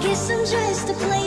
guess I'm just a play.